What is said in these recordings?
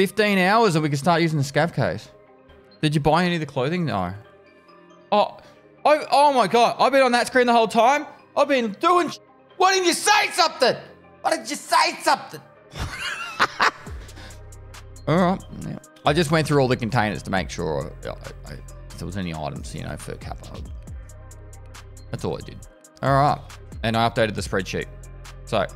15 hours and we can start using the scav case. Did you buy any of the clothing? No. Oh, I, oh my god. I've been on that screen the whole time. I've been doing. Why didn't you say something? Why didn't you say something? all right. Yeah. I just went through all the containers to make sure I, I, if there was any items, you know, for Kappa. That's all I did. All right. And I updated the spreadsheet. So,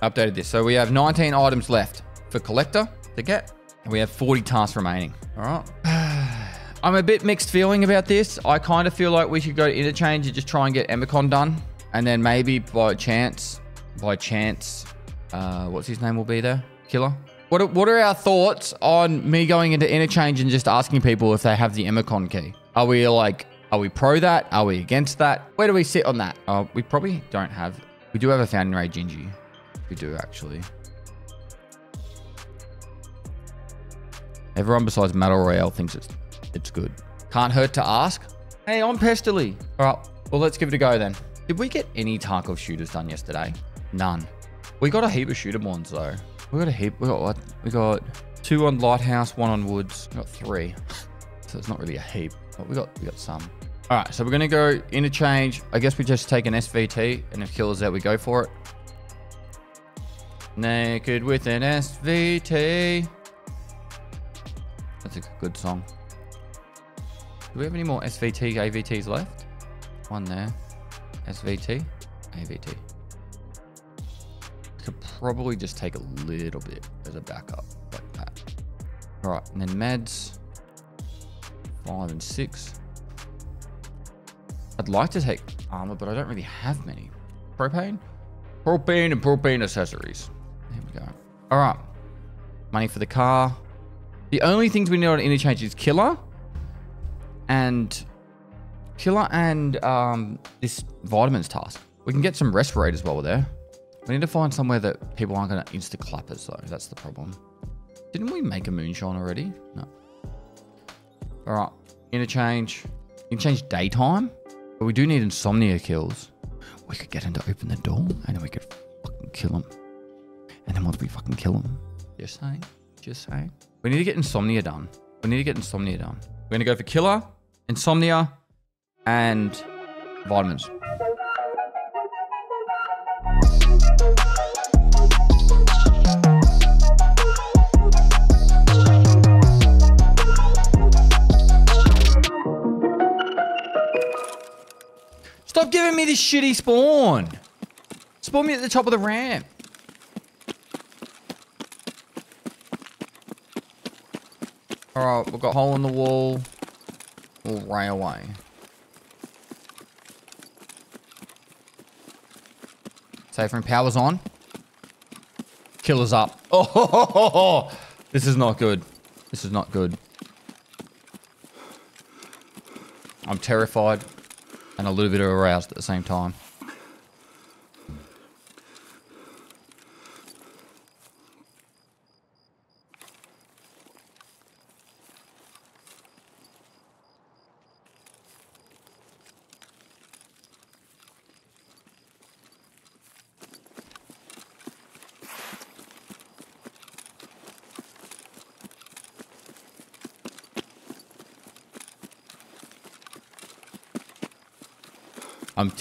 updated this. So we have 19 items left for collector to get. We have 40 tasks remaining. All right. I'm a bit mixed feeling about this. I kind of feel like we should go to interchange and just try and get EMERCOM done. And then maybe by chance, by chance, uh, what's his name will be there? Killa? What are, what are our thoughts on me going into interchange and just asking people if they have the EMERCOM key? Are we like, are we pro that? Are we against that? Where do we sit on that? Uh, we probably don't have, we do have a Founding Ray Gingy. We do actually. Everyone besides Metal Royale thinks it's it's good. Can't hurt to ask. Hey, I'm Pestily. All right, well, let's give it a go then. Did we get any Tarkov shooters done yesterday? None. We got a heap of shooter ones though. We got a heap. We got what? We got two on Lighthouse, one on Woods. We got three. So it's not really a heap, but we got we got some. All right, so we're gonna go interchange. I guess we just take an SVT, and if Killa's out, we go for it. Naked with an SVT. That's a good song. Do we have any more SVT AVTs left? One there. SVT, AVT. Could probably just take a little bit as a backup, like that. All right, and then meds, five and six. I'd like to take armor, but I don't really have many. Propane? Propane and propane accessories. There we go. All right. Money for the car. The only things we need on interchange is Killa and Killa and um, this vitamins task. We can get some respirators while we're there. We need to find somewhere that people aren't going to insta clap us though. That's the problem. Didn't we make a moonshine already? No. All right. Interchange. Interchange daytime. But we do need insomnia kills. We could get him to open the door and then we could fucking kill him. And then once we fucking kill him. Just saying. Just saying. We need to get insomnia done. We need to get insomnia done. We're going to go for Killa, insomnia, and vitamins. Stop giving me this shitty spawn. Spawn me at the top of the ramp. Alright, we've got hole in the wall. Ray away. Safe room power's on. Killa's up. Oh, this is not good. This is not good. I'm terrified and a little bit aroused at the same time.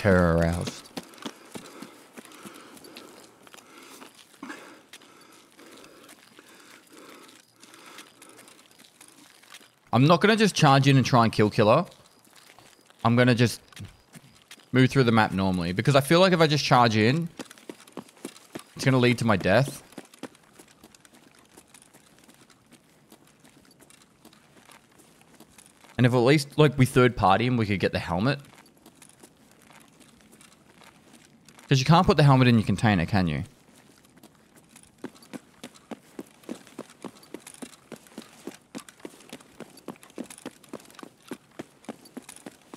Terror aroused. I'm not going to just charge in and try and kill Killa. I'm going to just move through the map normally. Because I feel like if I just charge in, it's going to lead to my death. And if at least, like, we third party and we could get the helmet. Because you can't put the helmet in your container, can you?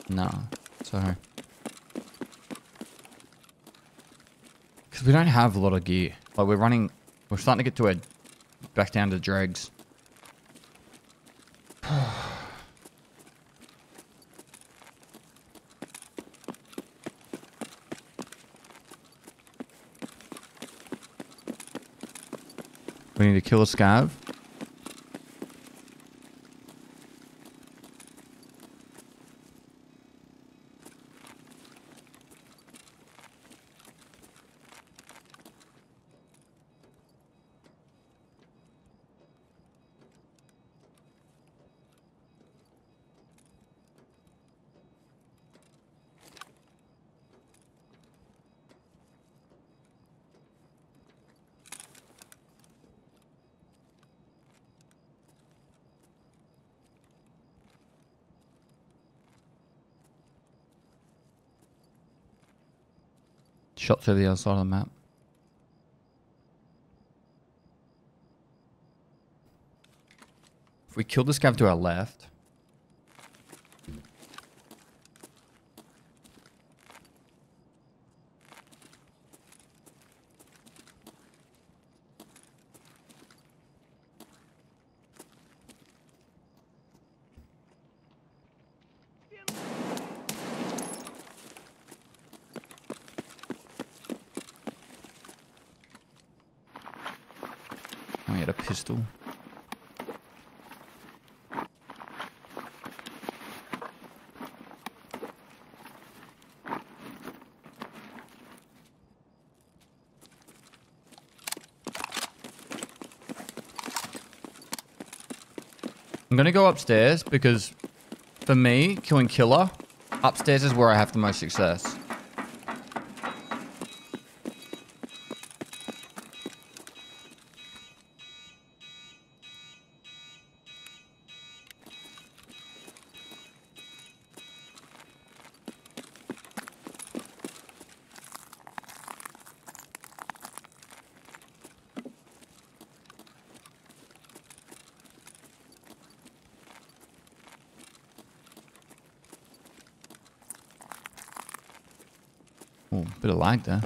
No. So... Because we don't have a lot of gear. Like, we're running... We're starting to get to a... Back down to dregs. Kill a scav. Shot through the other side of the map. If we kill this scav to our left. Oh, he had a pistol. I'm gonna go upstairs because for me, killing Killa, upstairs is where I have the most success. Oh, bit of lag there.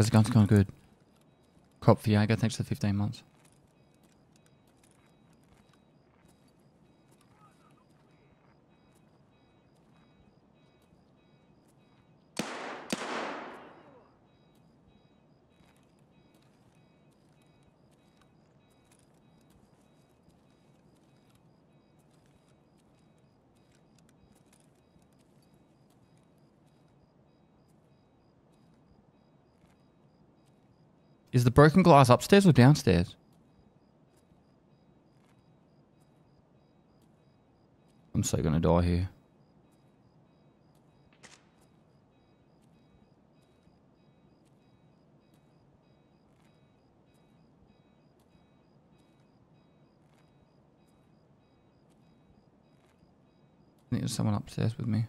How's the guns going? Good. Crop for Jaeger, eh? thanks for the 15 months. Is the broken glass upstairs or downstairs? I'm so gonna die here. I think there's someone upstairs with me.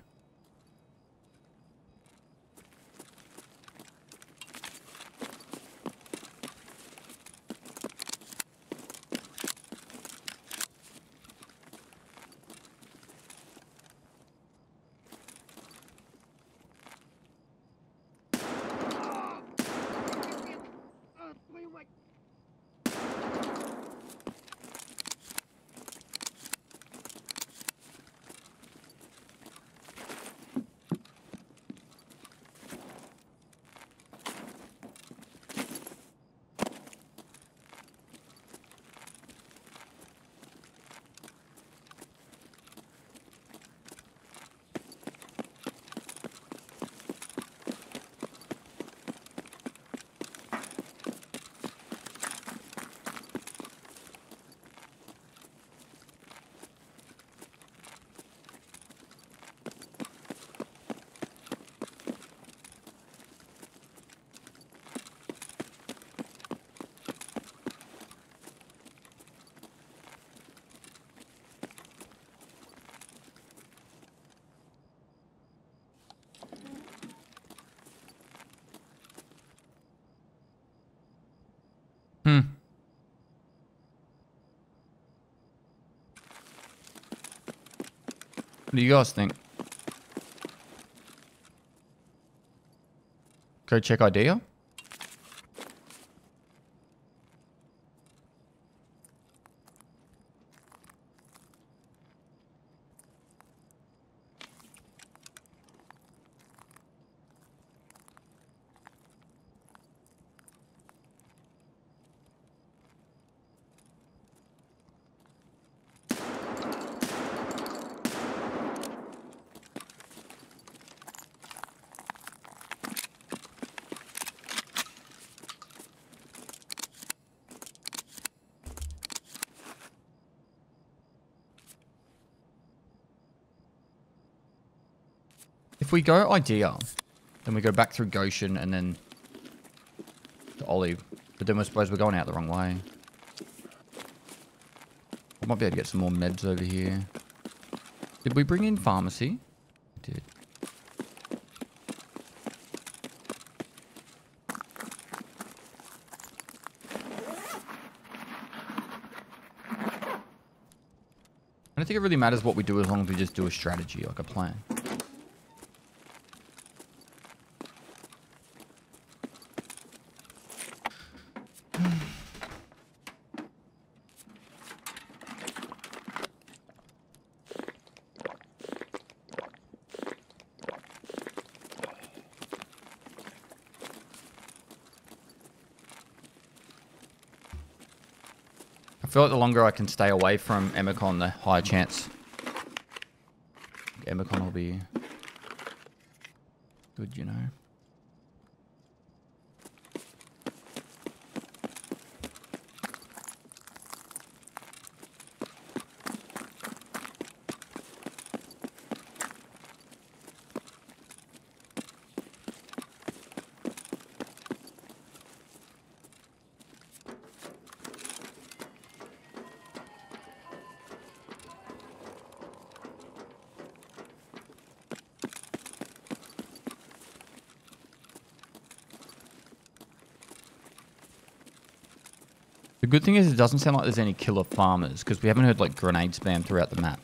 What do you guys think? Go check idea. If we go idea, then we go back through Goshan and then to OLI. But then I suppose we're going out the wrong way. I might be able to get some more meds over here. Did we bring in pharmacy? Did. I don't think it really matters what we do as long as we just do a strategy, like a plan. Feel like the longer I can stay away from EMERCOM, the higher chance EMERCOM will be good, you know. Good thing is it doesn't sound like there's any Killa farmers because we haven't heard like grenade spam throughout the map.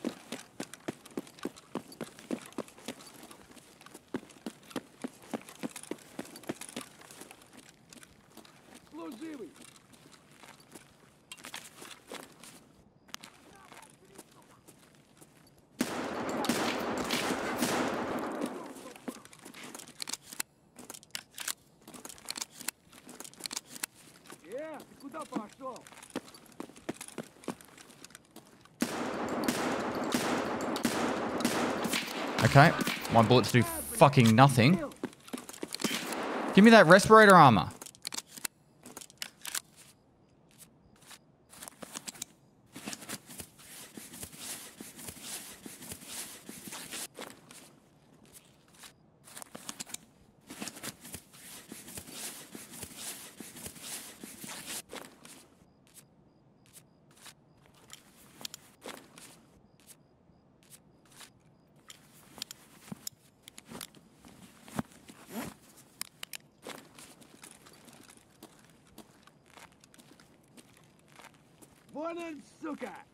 Okay, my bullets do fucking nothing. Give me that respirator armor. One and suka.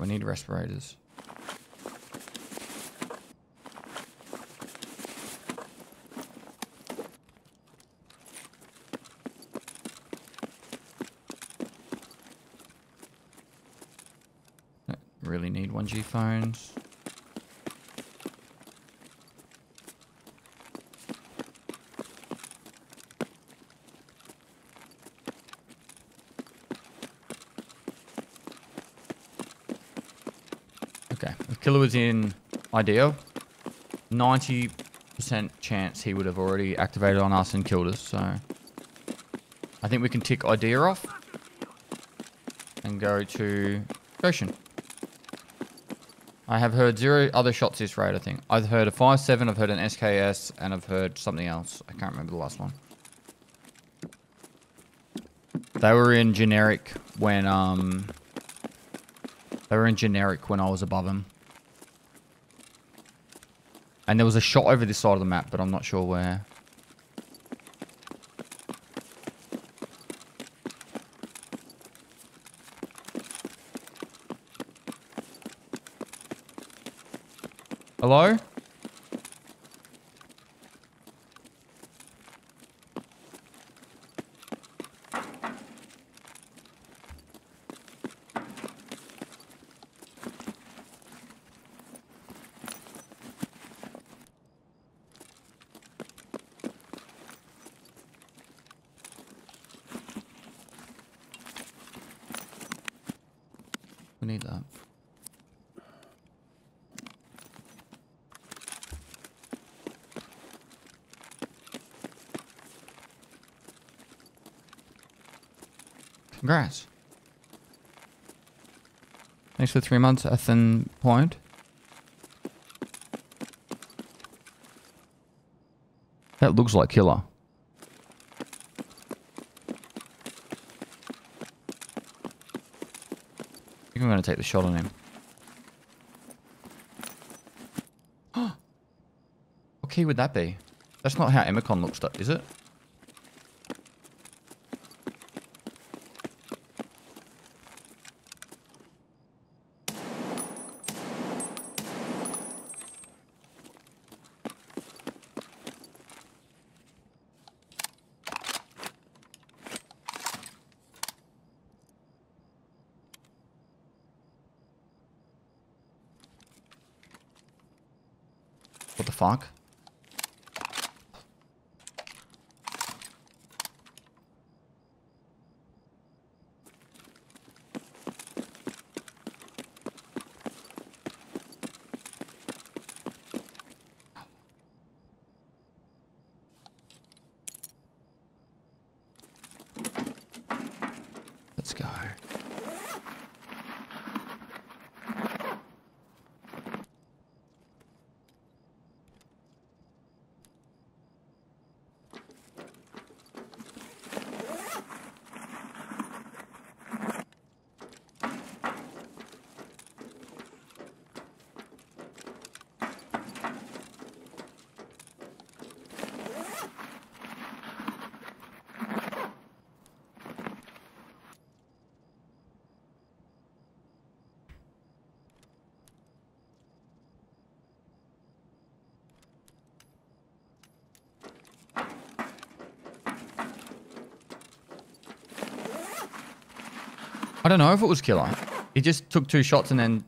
We need respirators. really need 1G phones. Okay, if Killa was in IDEA, 90% chance he would have already activated on us and killed us, so... I think we can tick IDEA off and go to Goshan. I have heard zero other shots this raid, I think. I've heard a 5-7, I've heard an SKS, and I've heard something else. I can't remember the last one. They were in generic when, um... They were in generic when I was above them. And there was a shot over this side of the map, but I'm not sure where. Hello? We need that. Congrats. Thanks for three months, Ethan Point. That looks like Killa. I think I'm going to take the shot on him. what key would that be? That's not how EMERCOM looks, though, is it? Fuck? Let's go. I don't know if it was Killa. He just took two shots and then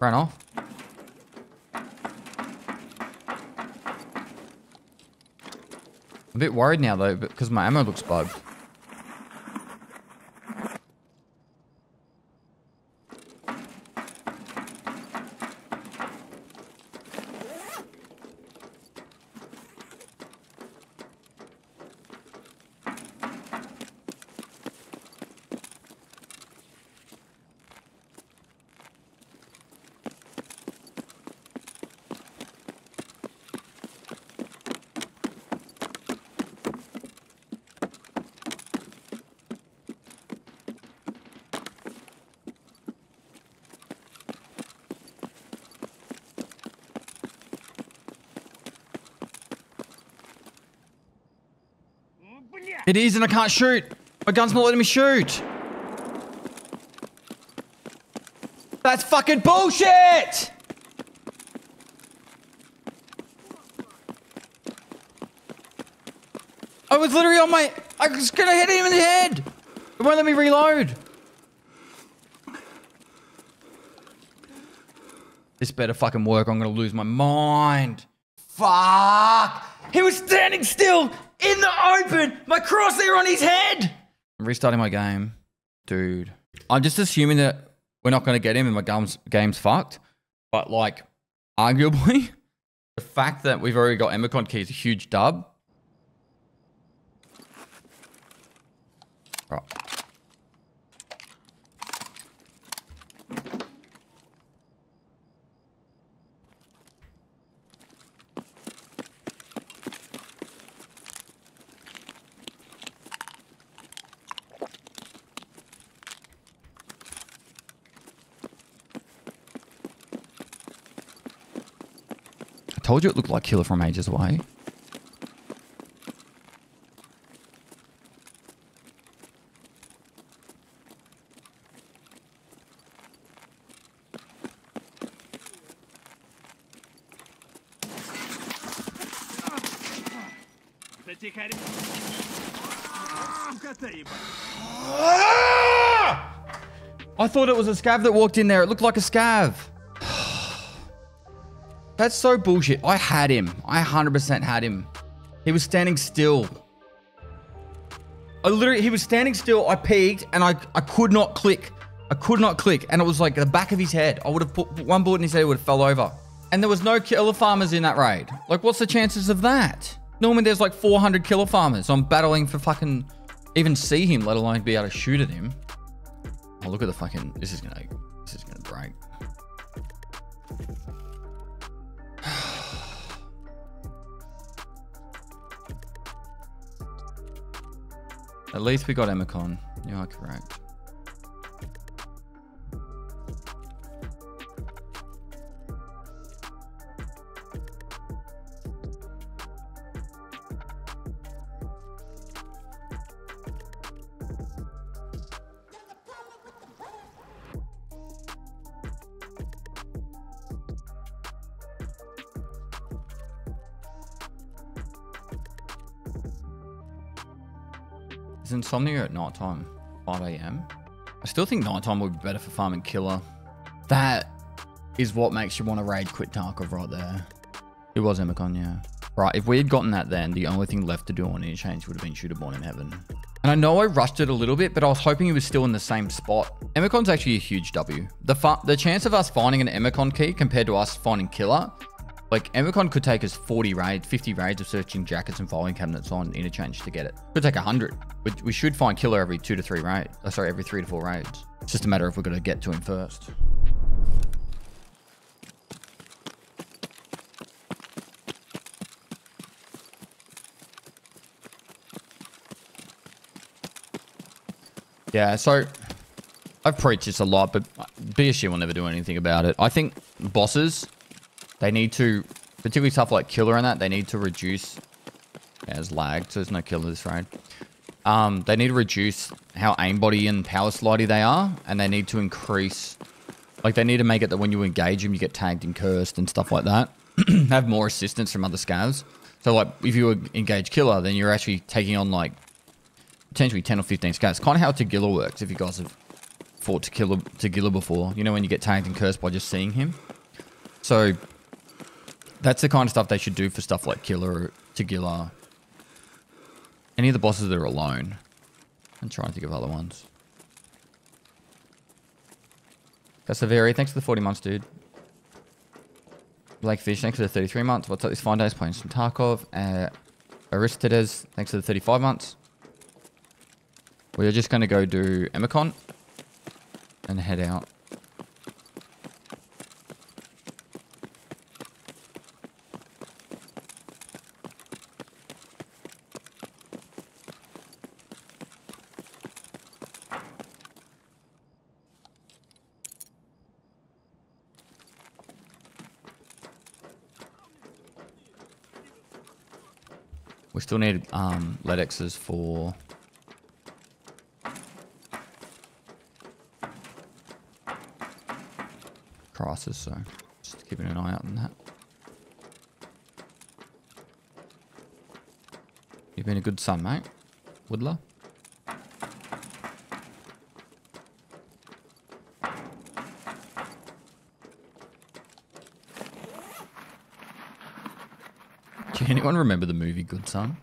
ran off. I'm A bit worried now though, because my ammo looks bugged. It is, and I can't shoot. My gun's not letting me shoot. That's fucking bullshit! I was literally on my... I was gonna hit him in the head. It won't let me reload. This better fucking work. I'm gonna lose my mind. Fuck! He was standing still open. My crosshair on his head. I'm restarting my game, dude. I'm just assuming that we're not gonna get him and my game's game's fucked. But like, arguably, the fact that we've already got EMERCOM key is a huge dub. told you it looked like Killa from ages away. Ah! I thought it was a scav that walked in there. It looked like a scav. That's so bullshit. I had him. I 100% had him. He was standing still. I literally, he was standing still. I peeked and I, I could not click. I could not click. And it was like the back of his head. I would have put one bullet in his head, it would have fell over. And there was no Killa farmers in that raid. Like, what's the chances of that? Normally there's like 400 Killa farmers. I'm battling for fucking even see him, let alone be able to shoot at him. Oh, look at the fucking. This is gonna. This is gonna break. At least we got EMERCOM. You are correct. Insomnia at night time? 5 a.m. I still think nighttime would be better for farming Killa. That is what makes you want to raid quit Tarkov right there. It was EMERCOM, yeah. Right, if we had gotten that then, the only thing left to do on interchange would have been Shooter Born in Heaven. And I know I rushed it a little bit, but I was hoping he was still in the same spot. EMERCOM's actually a huge W. The the chance of us finding an EMERCOM key compared to us finding Killa, like EMERCOM could take us 40 raids, 50 raids of searching jackets and filing cabinets on interchange to get it. Could take 100. We, we should find Killa every two to three raids. Oh, sorry, every three to four raids. It's just a matter of we're going to get to him first. Yeah, so I've preached this a lot, but uh, BSU will never do anything about it. I think bosses, they need to, particularly stuff like Killa and that, they need to reduce. Yeah, lag, so there's no Killa this round. Um, they need to reduce how aimbody and power slidey they are, and they need to increase, like they need to make it that when you engage them, you get tagged and cursed and stuff like that. Have more assistance from other scavs. So like, if you engage Killa, then you're actually taking on like potentially 10 or 15 scavs. Kind of how Tagilla works, if you guys have fought Tagilla, Tagilla before. You know when you get tagged and cursed by just seeing him? So, that's the kind of stuff they should do for stuff like Killa, Tagilla. Any of the bosses that are alone. I'm trying to think of other ones. Casaveri, thanks for the 40 months, dude. Blackfish, thanks for the 33 months. What's up this fine days playing some Tarkov. Uh, Aristides, thanks for the 35 months. We're just going to go do EMERCOM and head out. Still need um, Ledexes for Crisis, so just keeping an eye out on that. You've been a good son, mate. Woodler. Anyone remember the movie Good Son?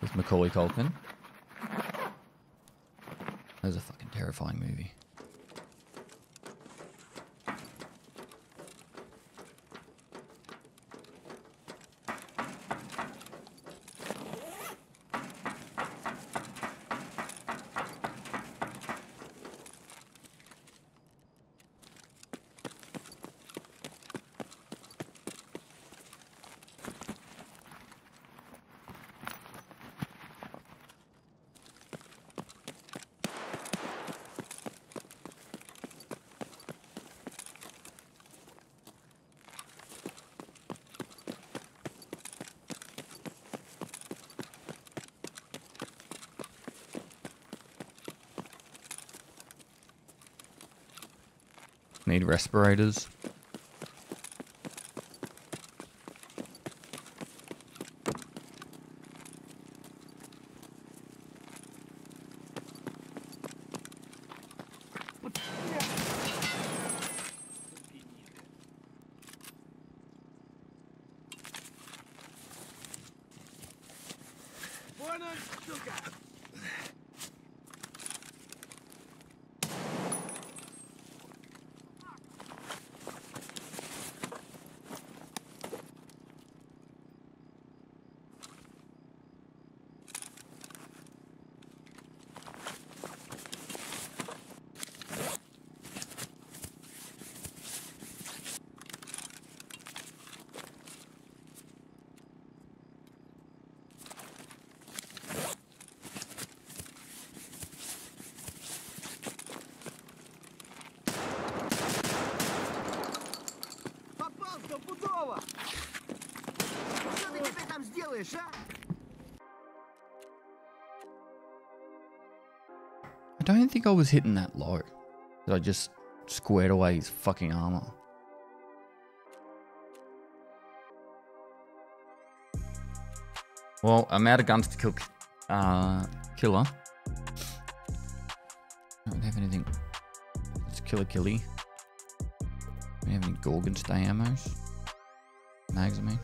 With Macaulay Culkin. That was a fucking terrifying movie. Need respirators. I don't think I was hitting that low. That I just squared away his fucking armor. Well, I'm out of guns to kill uh, Killa. I don't have anything. It's Killa killy. I don't have any Gorgon stay ammos. Mags, I mean.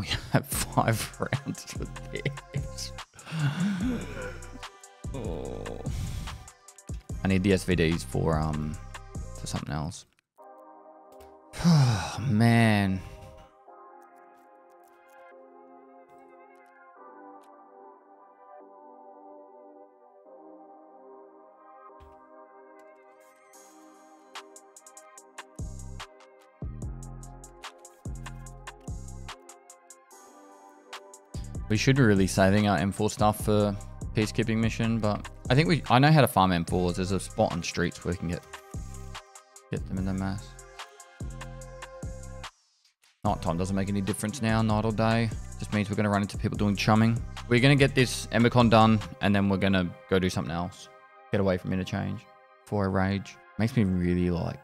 We have five rounds for this. Oh. I need the SVDs for um for something else. Oh, Man. We should be really saving our M4 stuff for peacekeeping mission, but I think we I know how to farm M4s. There's a spot on streets where we can get get them in the mass. Night time doesn't make any difference now, night or day. Just means we're gonna run into people doing chumming. We're gonna get this EMERCOM done and then we're gonna go do something else. Get away from interchange before a rage. Makes me really like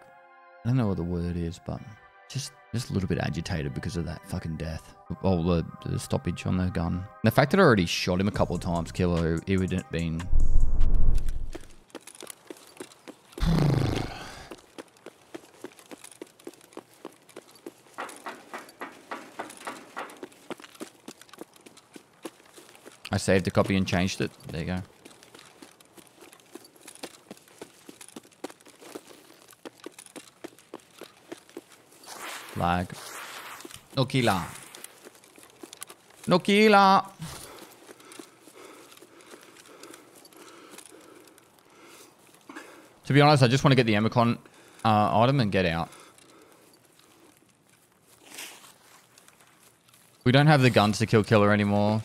I don't know what the word is, but just just a little bit agitated because of that fucking death. Oh, the, the stoppage on the gun. The fact that I already shot him a couple of times, Killa, it would have been... I saved a copy and changed it. There you go. Lag. Nokila. Nokila. To be honest, I just want to get the EMERCOM uh, item and get out. We don't have the guns to kill Killa anymore.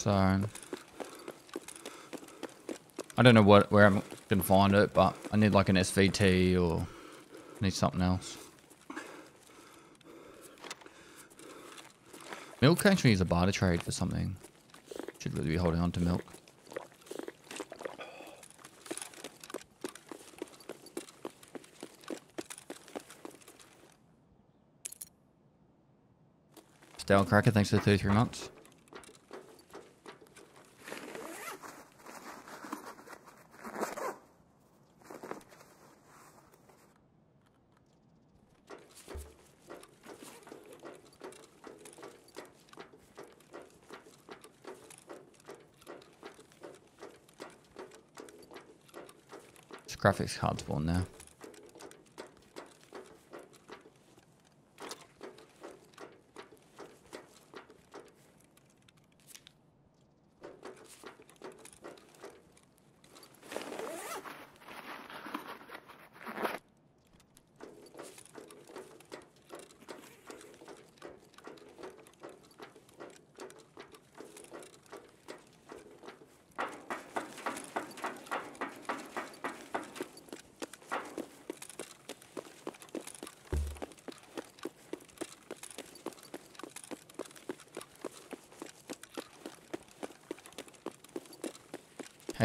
So... I don't know what where I'm gonna find it, but I need like an SVT or need something else. Milk actually is a barter trade for something. Should really be holding on to milk. Stale Cracker, thanks for the thirty-three months. Graphics card's born now.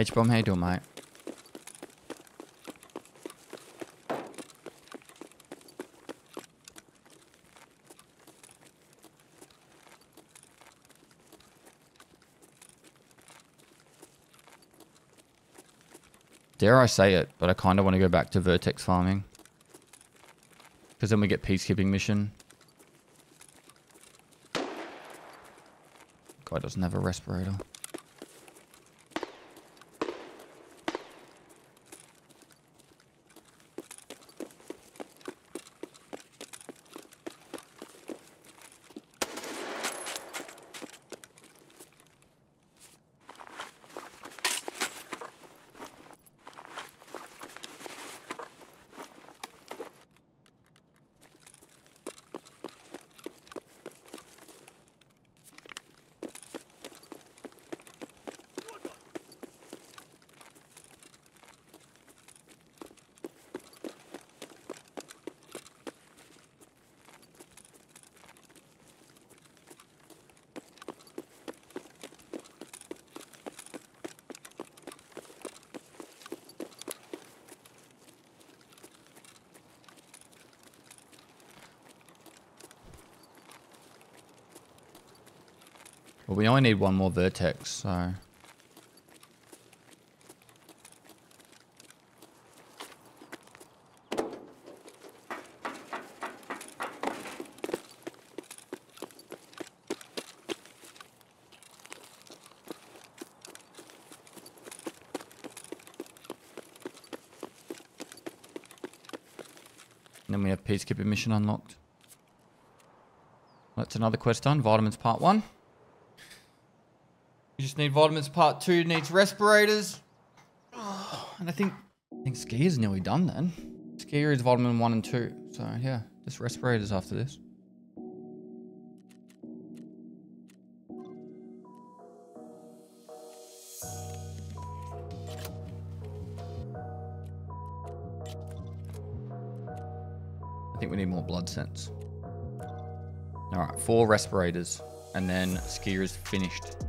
H-bomb, how you doing, mate? Dare I say it, but I kind of want to go back to vertex farming. Because then we get peacekeeping mission. Guy doesn't have a respirator. Well, we only need one more vertex, so... And then we have Peacekeeping mission unlocked. That's another quest done. Vitamins part one. Just need vitamins part two, needs respirators. Oh, and I think I think ski is nearly done then. Skier is vitamin one and two. So yeah, just respirators after this. I think we need more blood sense. Alright, four respirators. And then skier is finished.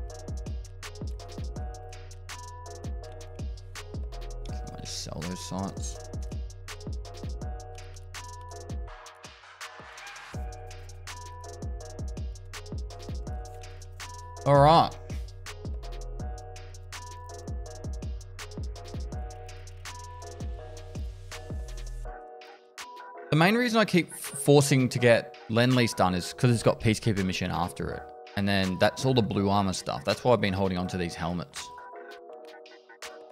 The main reason I keep forcing to get Lend Lease done is because it's got Peacekeeper mission after it. And then that's all the blue armor stuff. That's why I've been holding on to these helmets.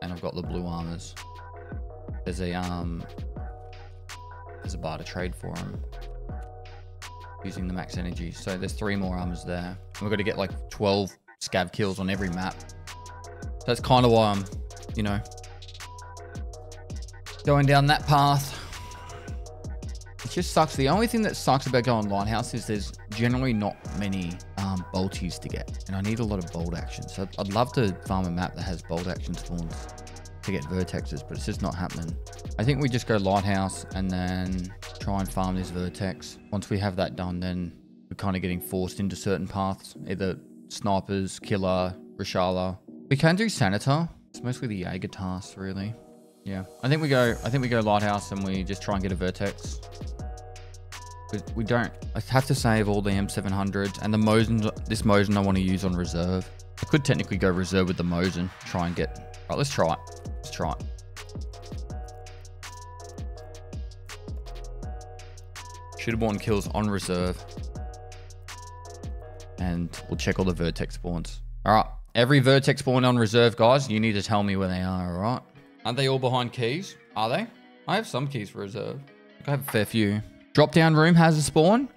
And I've got the blue armors. There's a um there's a bar to trade for them. Using the max energy. So there's three more armors there. And we've got to get like 12 scav kills on every map. So that's kind of why I'm, you know, going down that path. Just sucks. The only thing that sucks about going Lighthouse is there's generally not many um, bolties to get. And I need a lot of bolt actions. So I'd, love to farm a map that has bolt action spawns to get vertexes, but it's just not happening. I think we just go Lighthouse and then try and farm this vertex. Once we have that done, then we're kind of getting forced into certain paths, either snipers, Killa, Reshala. We can do Senator. It's mostly the Jaeger tasks, really. Yeah, I think we go. I think we go Lighthouse and we just try and get a vertex. We, we don't. I have to save all the M700s and the Mosin. This Mosin I want to use on reserve. I could technically go reserve with the Mosin. Try and get. Right, let's try it. Let's try it. Shootable kills on reserve. And we'll check all the vertex spawns. All right. Every vertex spawn on reserve, guys, you need to tell me where they are, all right? Aren't they all behind keys? Are they? I have some keys for reserve. I have a fair few. Drop down room has a spawn.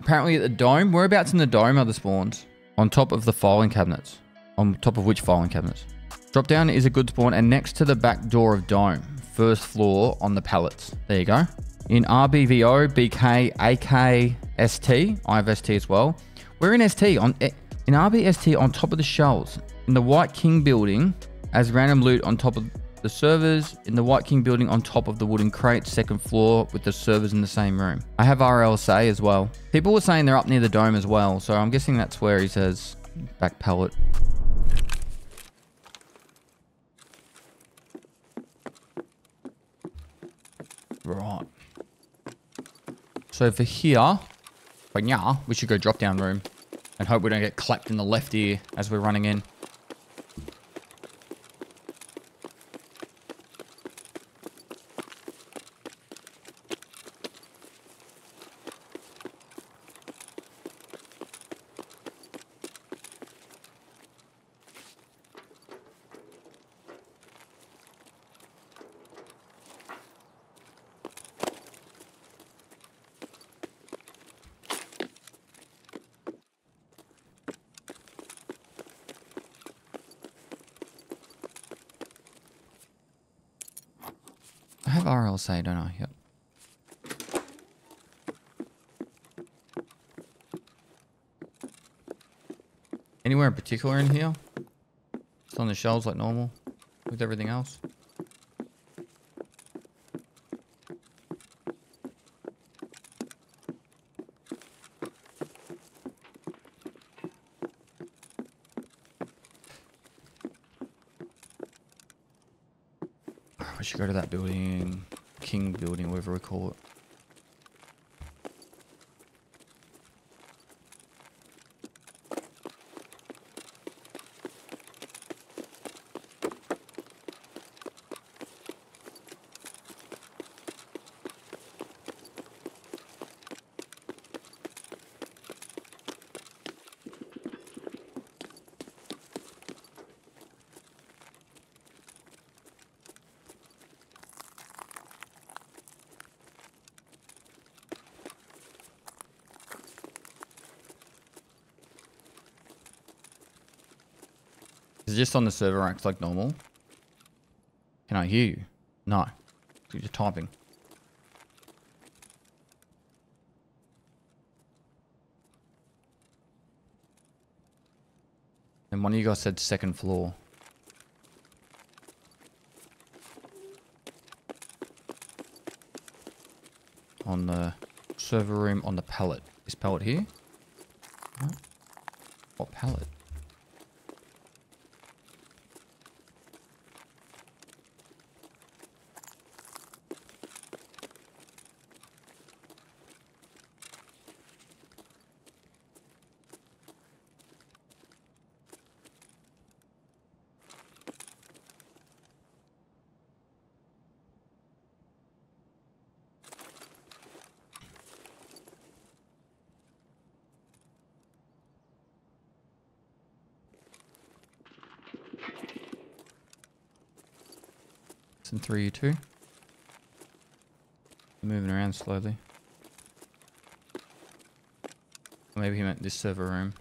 Apparently at the dome. Whereabouts in the dome are the spawns? On top of the filing cabinets. On top of which filing cabinets? Drop down is a good spawn and next to the back door of dome. First floor on the pallets. There you go. In RBVO, BK, AK, ST. I have ST as well. We're in ST. On eh, In RBST on top of the shelves. In the White King building as random loot on top of the servers in the White King building on top of the wooden crate, second floor, with the servers in the same room. I have RLSA as well. People were saying they're up near the dome as well, so I'm guessing that's where he says back pallet. Right. So for here, for yeah, we should go drop down room and hope we don't get clapped in the left ear as we're running in. I RLSA, don't I? Yep. Anywhere in particular in here? Just on the shelves like normal with everything else? Go to that building, King building, whatever we call it. Just on the server ranks like normal? Can I hear you? No. You're just typing. And one of you guys said second floor. On the server room on the pallet. Is pallet here? What? What pallet? It's in 3U2. Moving around slowly. Maybe he meant this server room.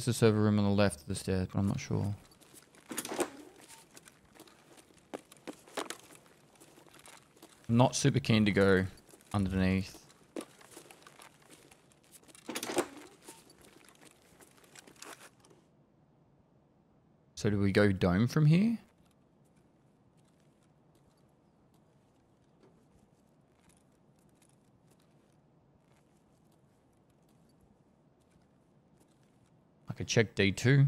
It's the server room on the left of the stairs, but I'm not sure. Not super keen to go underneath. So do we go dome from here? Check D2.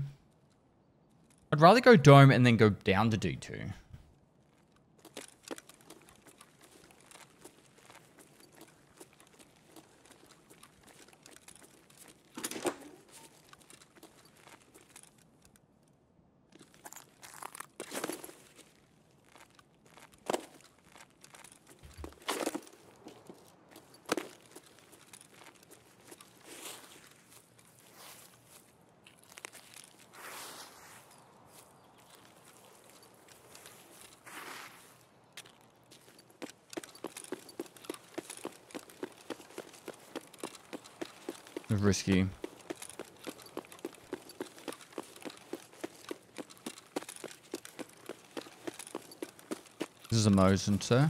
I'd rather go dome and then go down to D2. Risky. This is a motion, sir.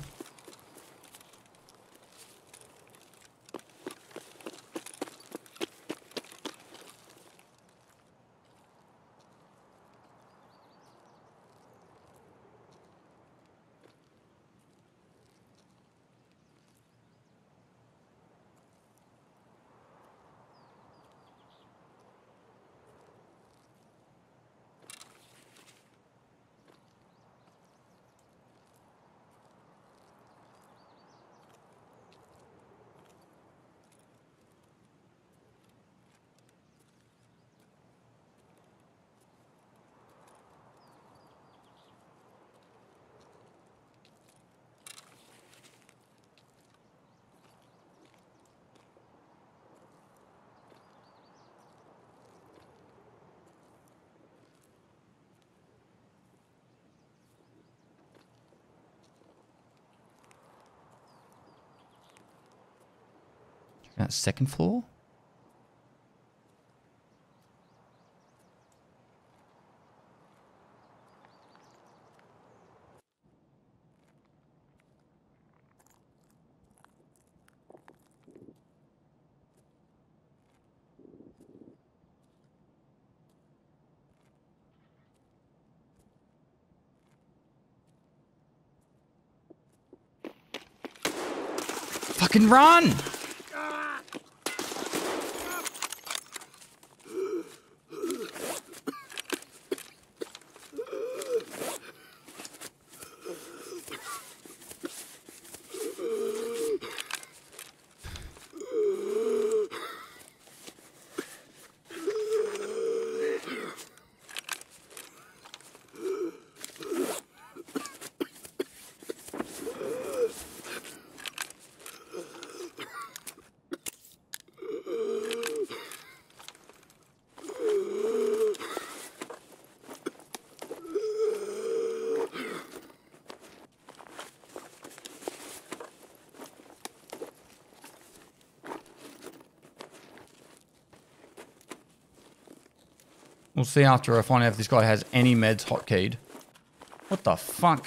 Second floor? Fucking run! We'll see after I find out if this guy has any meds hotkeyed. What the fuck?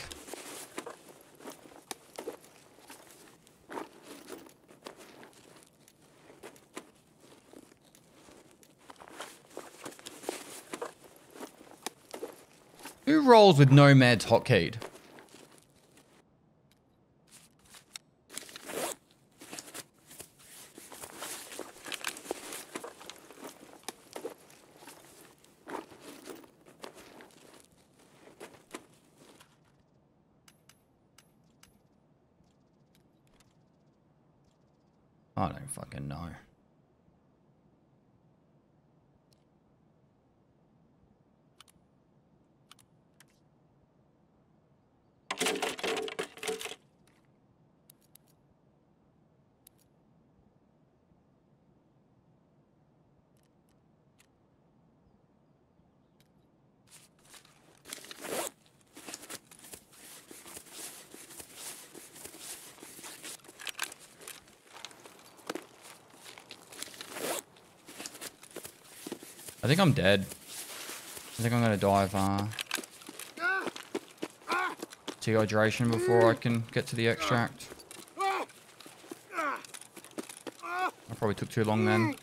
Who rolls with no meds hotkeyed? think I'm dead. I think I'm gonna die. Uh, dehydration before I can get to the extract. I probably took too long then.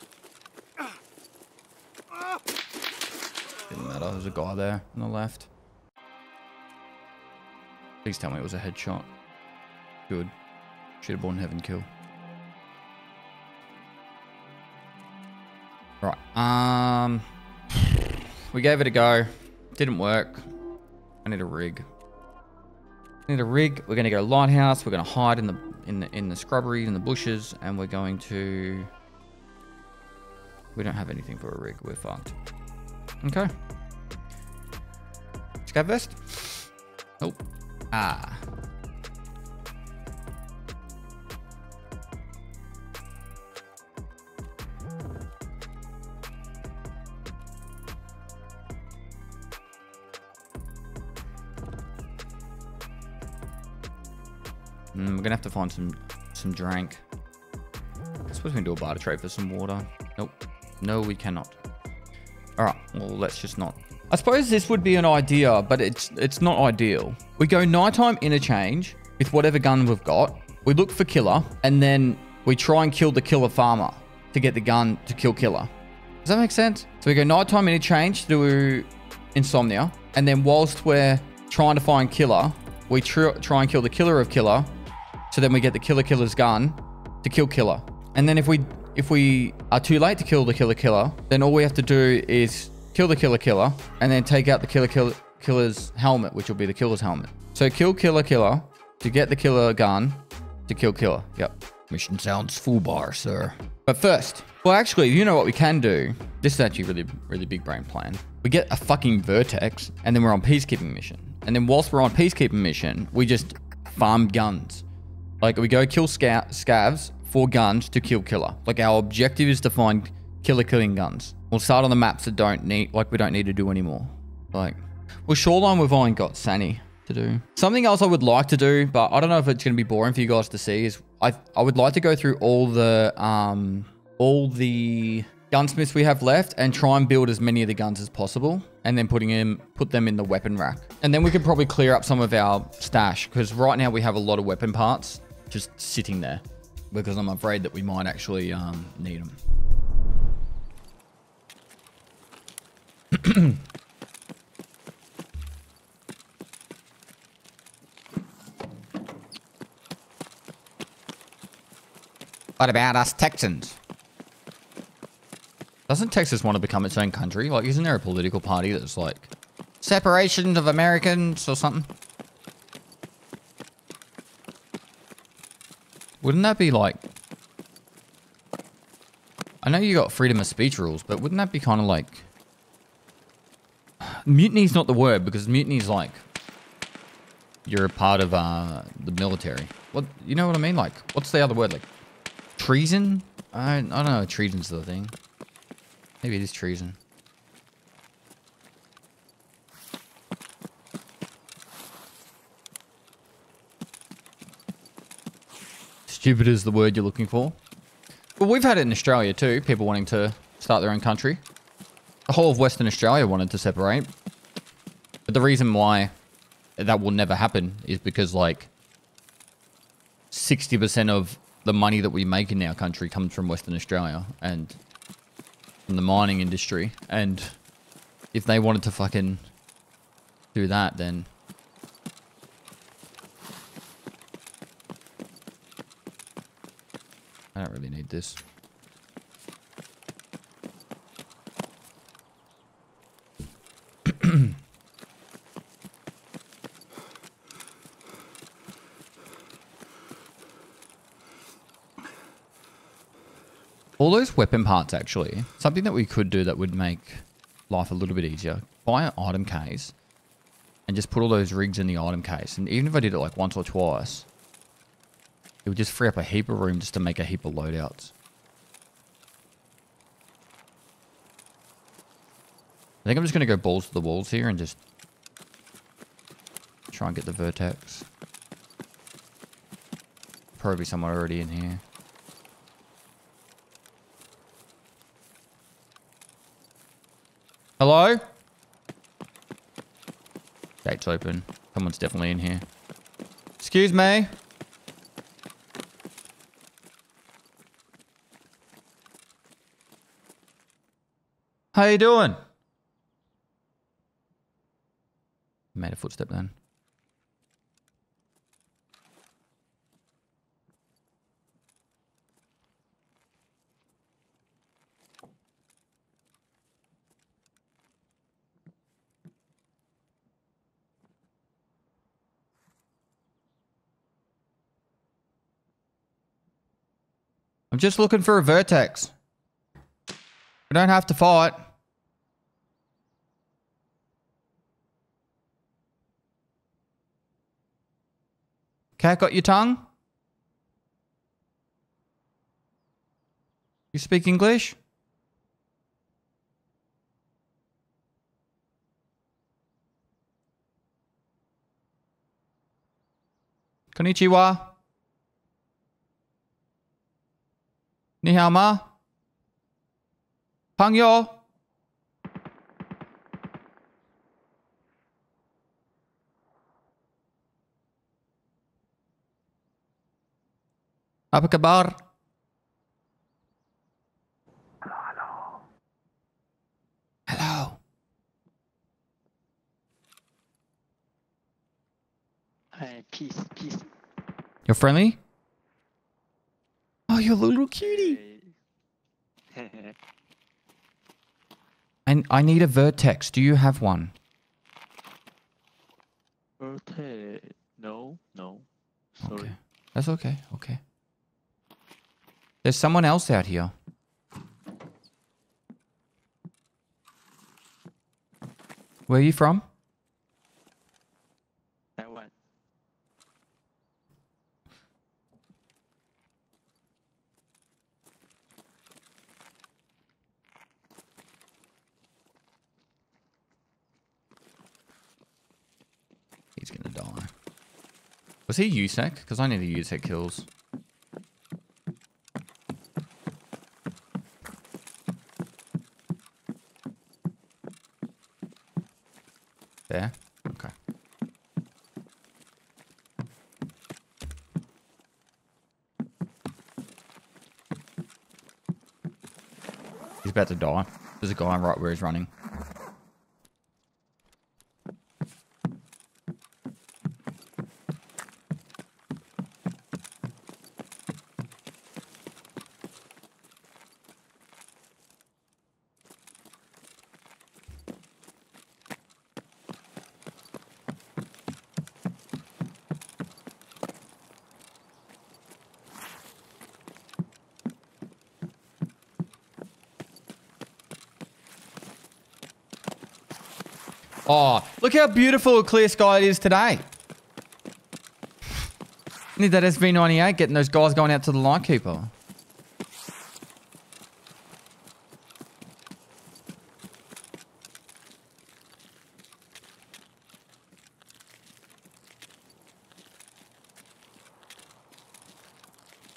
Didn't matter, there's a guy there on the left. Please tell me it was a headshot. Good. Should have born heaven kill. Right. Um. We gave it a go. Didn't work. I need a rig. I need a rig. We're gonna go lighthouse. We're gonna hide in the in the in the scrubbery in the bushes, and we're going to. We don't have anything for a rig. We're fucked. Okay. Scav vest. Nope. Ah. Gonna have to find some some drink. I suppose we can do a barter trade for some water. Nope. No, we cannot. Alright, well let's just not. I suppose this would be an idea, but it's it's not ideal. We go nighttime interchange with whatever gun we've got. We look for Killa, and then we try and kill the killer farmer to get the gun to kill Killa. Does that make sense? So we go nighttime interchange through insomnia, and then whilst we're trying to find Killa, we tr try and kill the killer of killer, so then we get the killer killer's gun to kill killer. And then if we if we are too late to kill the killer killer, then all we have to do is kill the killer killer and then take out the killer killer killer's helmet, which will be the killer's helmet. So kill killer killer to get the killer gun to kill killer. Yep. Mission sounds full bar, sir. But first, well, actually, you know what we can do? This is actually really, really big brain plan. We get a fucking vertex, and then we're on peacekeeping mission. And then whilst we're on peacekeeping mission, we just farm guns. Like we go kill sca- scavs for guns to kill Killa. Like our objective is to find killer killing guns. We'll start on the maps that don't need, like we don't need to do anymore. Like, well, Shoreline we've only got Sani to do. Something else I would like to do, but I don't know if it's going to be boring for you guys to see, is I I would like to go through all the um all the gunsmiths we have left and try and build as many of the guns as possible and then putting in put them in the weapon rack. And then we could probably clear up some of our stash because right now we have a lot of weapon parts just sitting there because I'm afraid that we might actually um, need them. what about us Texans? Doesn't Texas want to become its own country? Like, isn't there a political party that's like separation of Americans or something? Wouldn't that be like... I know you got freedom of speech rules, but wouldn't that be kind of like... Mutiny's not the word, because mutiny's like... You're a part of uh, the military. What You know what I mean? Like, what's the other word? Like, treason? I, I don't know, treason's the thing. Maybe it is treason. Stupid is the word you're looking for. Well, we've had it in Australia too. People wanting to start their own country. The whole of Western Australia wanted to separate. But the reason why that will never happen is because like 60% of the money that we make in our country comes from Western Australia and from the mining industry. And if they wanted to fucking do that, then I don't really need this. All those weapon parts, actually. Something that we could do that would make life a little bit easier. Buy an item case and just put all those rigs in the item case. And even if I did it like once or twice, it would just free up a heap of room just to make a heap of loadouts. I think I'm just going to go balls to the walls here and just try and get the vertex. Probably someone already in here. Hello? Gate's open. Someone's definitely in here. Excuse me. How you doing? Made a footstep then. I'm just looking for a vertex. We don't have to fight. Cat got your tongue? You speak English? Konnichiwa. Ni hao ma? Pangyo. Apa kabar? Hello. Hey, peace, peace. You're friendly? Oh, you're a little cutie. And I need a vertex. Do you have one? okay. No, no. Sorry. Okay. That's okay. Okay. There's someone else out here. Where are you from? Taiwan. He's gonna die. Was he USEC? Because I need the USEC kills. There? Okay. He's about to die. There's a guy right where he's running. Oh, look how beautiful a clear sky it is today. Need that SV98 getting those guys going out to the Lightkeeper.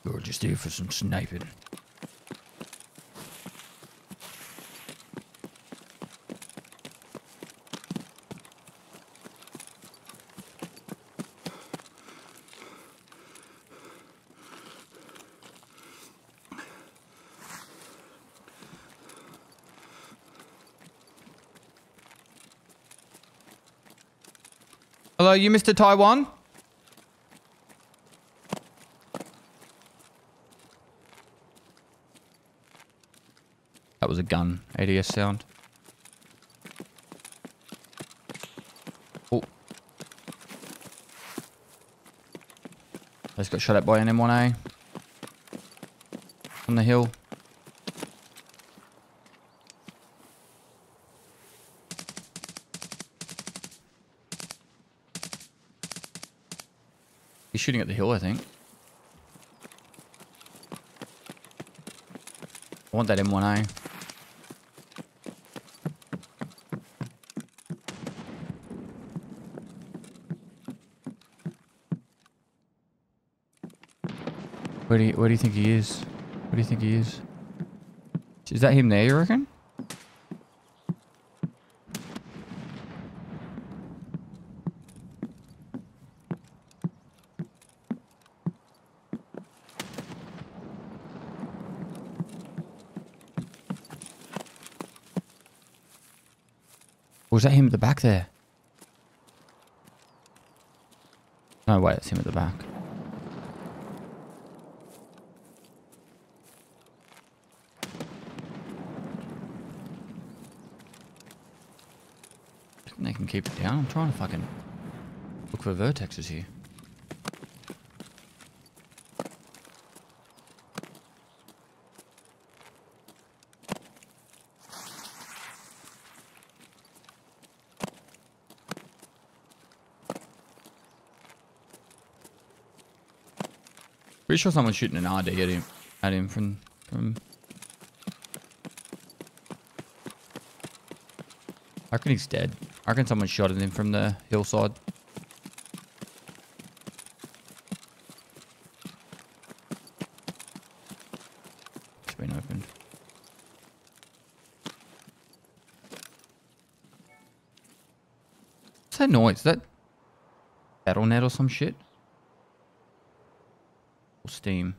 We're just here for some sniping. Hello, you Mr. Taiwan? That was a gun ADS sound. Oh. I just got shot at by an M1A. On the hill. Shooting at the hill, I think. I want that M1A. Where do you, where do you think he is? Where do you think he is? Is that him there, you reckon? Was that him at the back there? No, wait, it's him at the back. They can keep it down. I'm trying to fucking look for vertexes here. Pretty sure someone's shooting an RD at him, at him from from. I reckon he's dead. I reckon someone shot at him from the hillside. It's been opened. What's that noise? Is that battle net or some shit? Steam?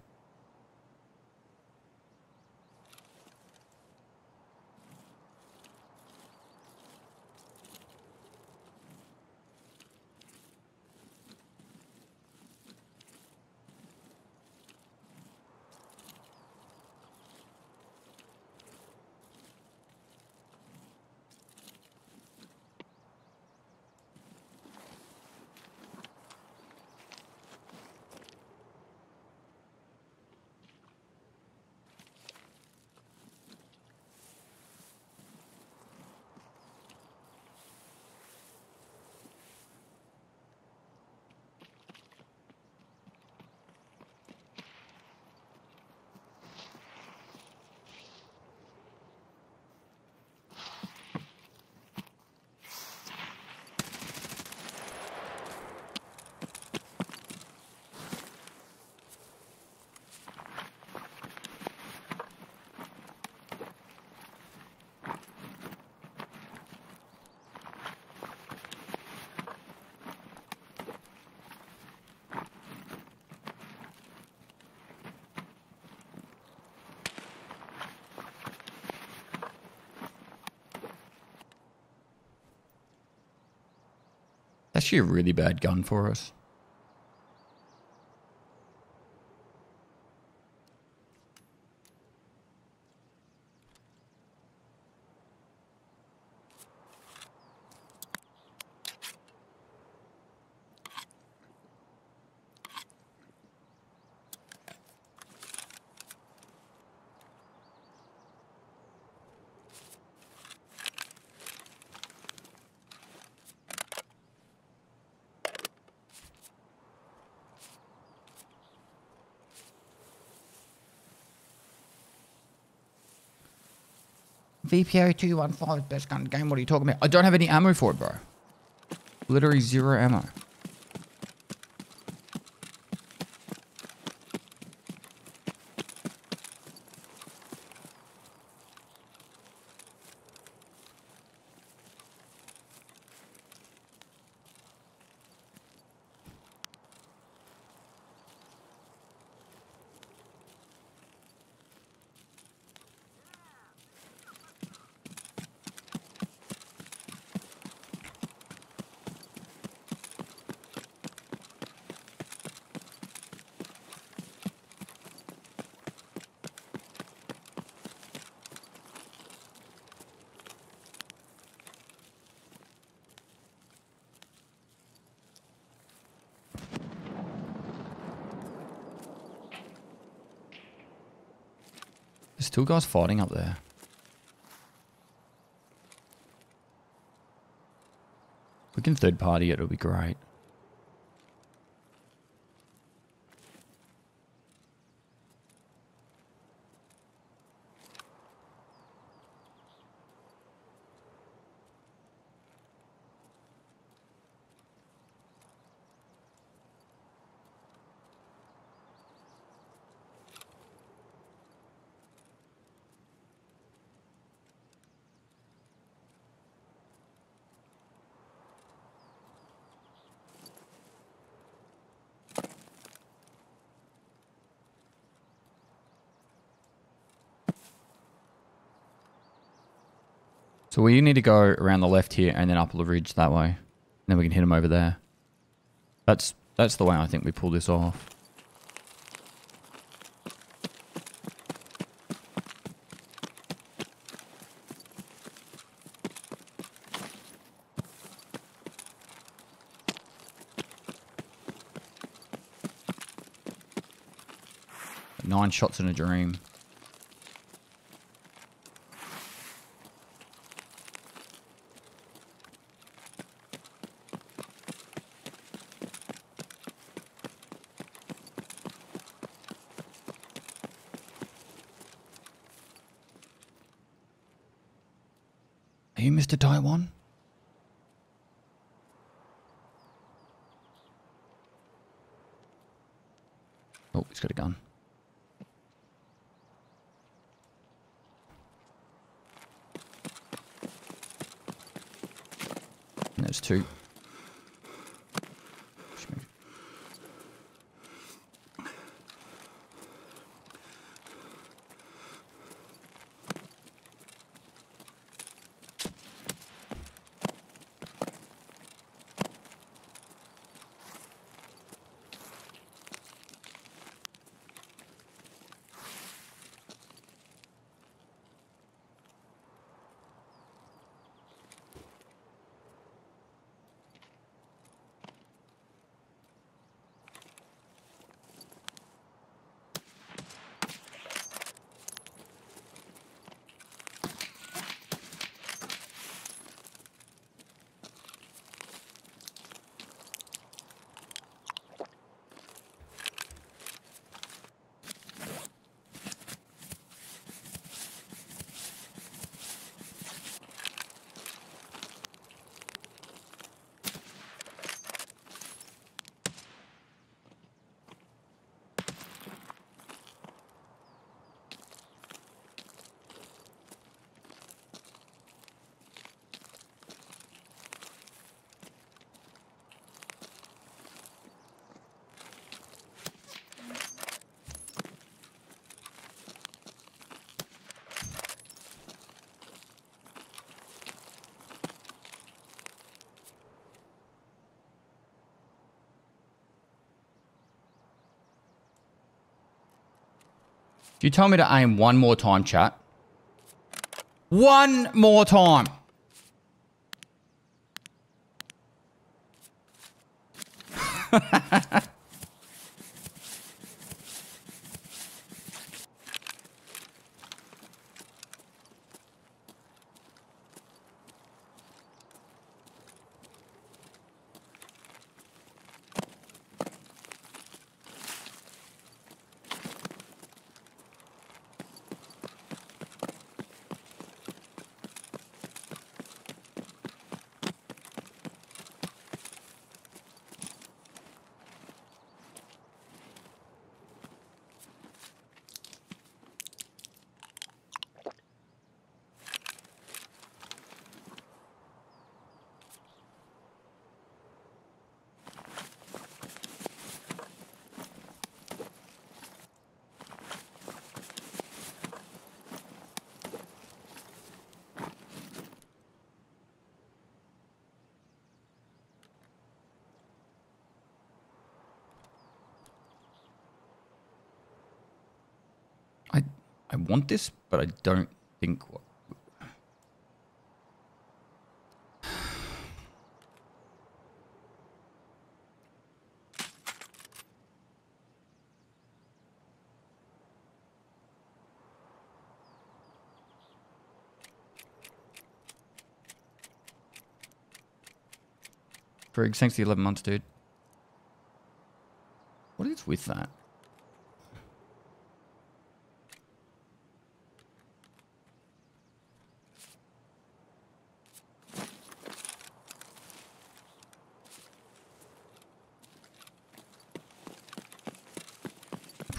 That's actually a really bad gun for us. VPO 215 best gun game. What are you talking about? I don't have any ammo for it, bro. Literally zero ammo. Two guys fighting up there. If we can third party it, it'll be great. So we need to go around the left here and then up the ridge that way. And then we can hit them over there. That's that's the way I think we pull this off. Nine shots in a dream. You Taiwan? Oh, he's got a gun. And there's two. If you tell me to aim one more time, chat. One more time. I I want this, but I don't think. Briggs, thanks for the 11 months, dude. What is with that?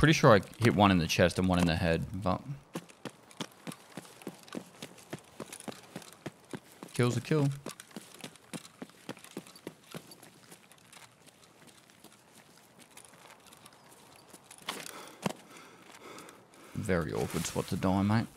Pretty sure I hit one in the chest and one in the head, but... Kill's a kill. Very awkward spot to die, mate.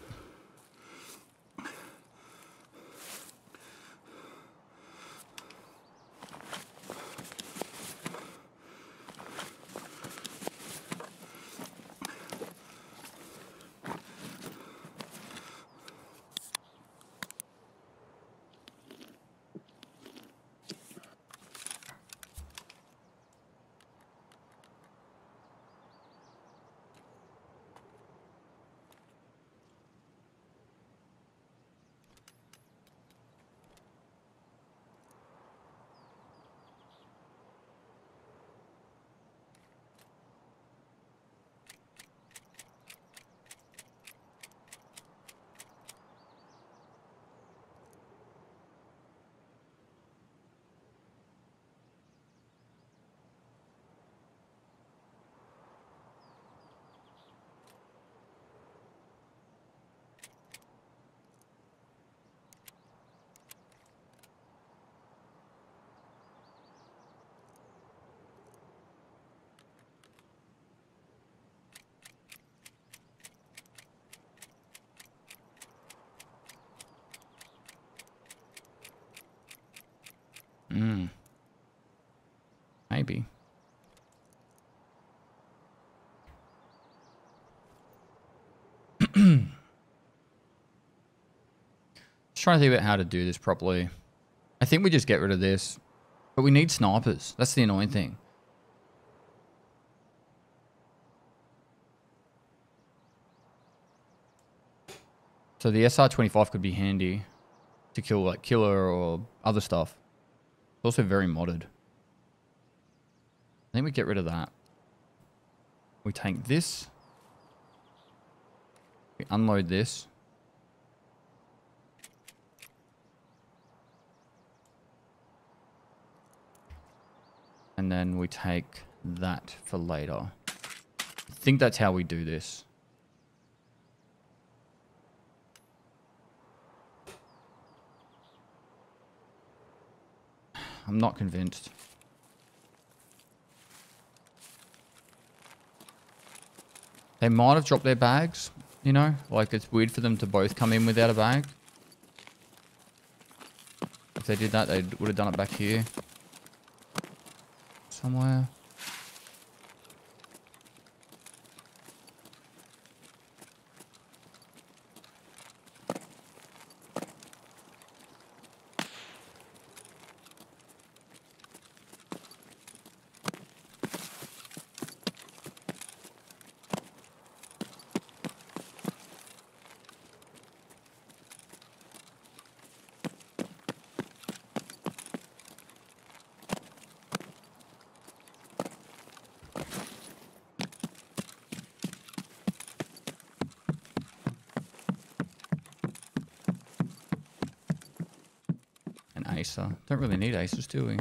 Maybe. Just trying to think about how to do this properly. I think we just get rid of this. But we need snipers. That's the annoying thing. So the SR-25 could be handy to kill like Killa or other stuff. It's also very modded. I think we get rid of that. We take this. We unload this. And then we take that for later. I think that's how we do this. I'm not convinced. They might have dropped their bags, you know? Like, it's weird for them to both come in without a bag. If they did that, they would have done it back here. Somewhere. An Acer. Don't really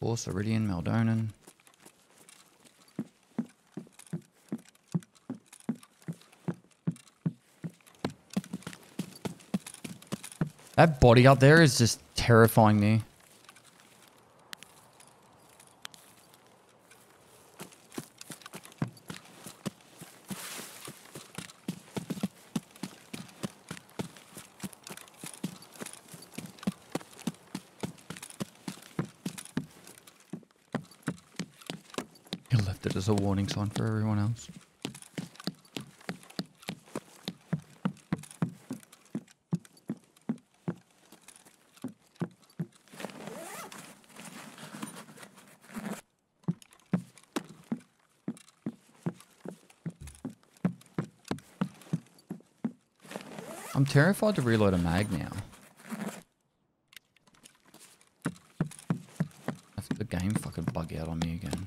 course, Iridian, Maldonan. That body up there is just terrifying me. He left it as a warning sign for everyone else. I'm terrified to reload a mag now. That's the game fucking bug out on me again.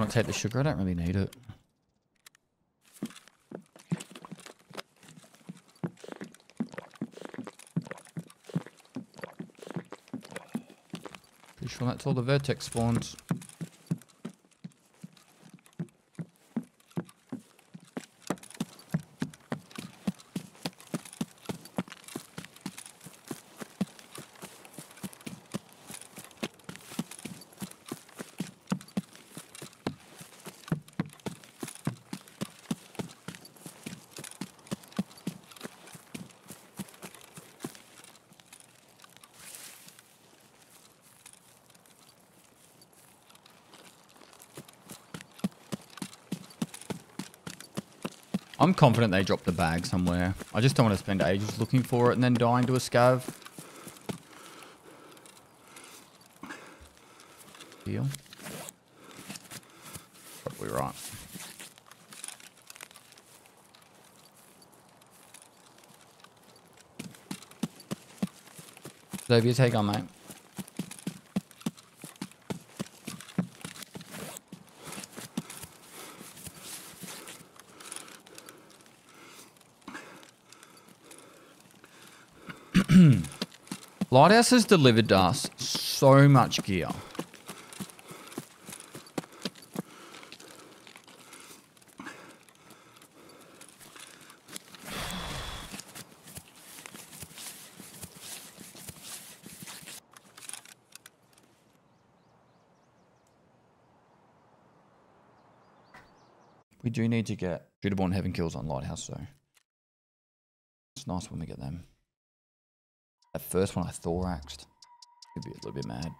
Why not take the sugar? I don't really need it. Pretty sure that's all the vertex spawns. Confident they dropped the bag somewhere. I just don't want to spend ages looking for it and then dying to a scav. Deal. Probably right. Xavier, take on, mate. Lighthouse has delivered us so much gear. We do need to get Shooterborn Heaven Kills on Lighthouse, though. It's nice when we get them. First one I thoraxed. Could be a little bit mad.